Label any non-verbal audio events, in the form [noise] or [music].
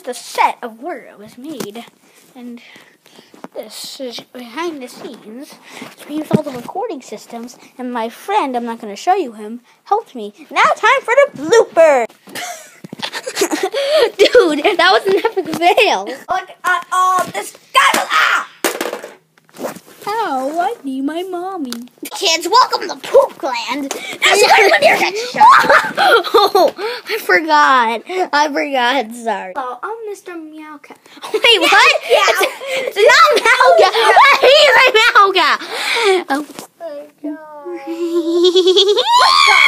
Just a set of where it was made. And this is behind the scenes. We used all the recording systems, and my friend, I'm not going to show you him, helped me. Now time for the blooper! [laughs] Dude, that was an epic fail. Look at all this guy. Ah! Ow, I need my mommy. Kids, welcome to Poop Land. Now you guys want to hear that oh, I forgot. I forgot. Sorry. Oh, I'm Mr. Meowcat. Wait, what? Yeah. It's, it's not Meowcat. [laughs] What? [laughs] He's a Meowcat. Oh. La [laughs]